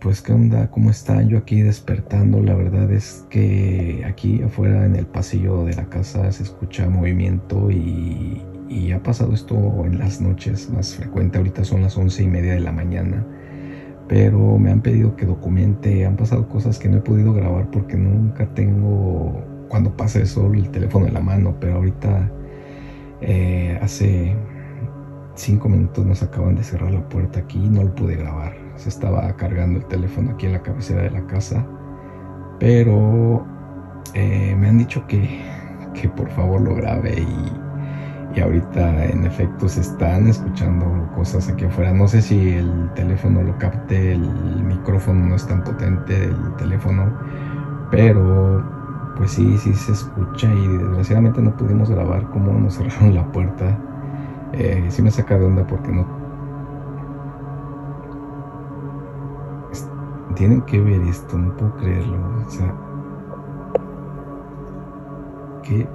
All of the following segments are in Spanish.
pues qué onda, cómo están, yo aquí despertando, la verdad es que aquí afuera en el pasillo de la casa se escucha movimiento y, ha pasado esto en las noches más frecuente, ahorita son las once y media de la mañana, pero me han pedido que documente, han pasado cosas que no he podido grabar porque nunca tengo, cuando pasa eso, el teléfono en la mano, pero ahorita eh, hace cinco minutos nos acaban de cerrar la puerta aquí y no lo pude grabar. Se estaba cargando el teléfono aquí en la cabecera de la casa. Pero eh, me han dicho que, que, por favor lo grabe y, y, ahorita en efecto se están escuchando cosas aquí afuera. No sé si el teléfono lo capte, el micrófono no es tan potente del teléfono, pero pues sí, sí se escucha y desgraciadamente no pudimos grabar cómo nos cerraron la puerta eh, sí me saca de onda porque no... Tienen que ver esto, no puedo creerlo. O sea... Que...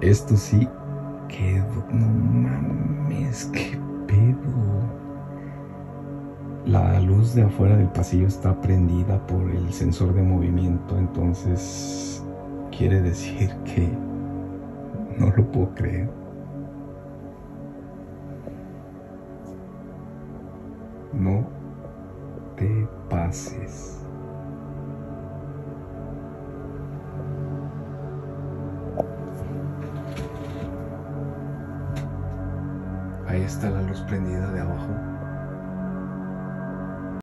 Esto sí... Que... No mames, qué pedo. La luz de afuera del pasillo está prendida por el sensor de movimiento, entonces quiere decir que no lo puedo creer. No te pases. Ahí está la luz prendida de abajo.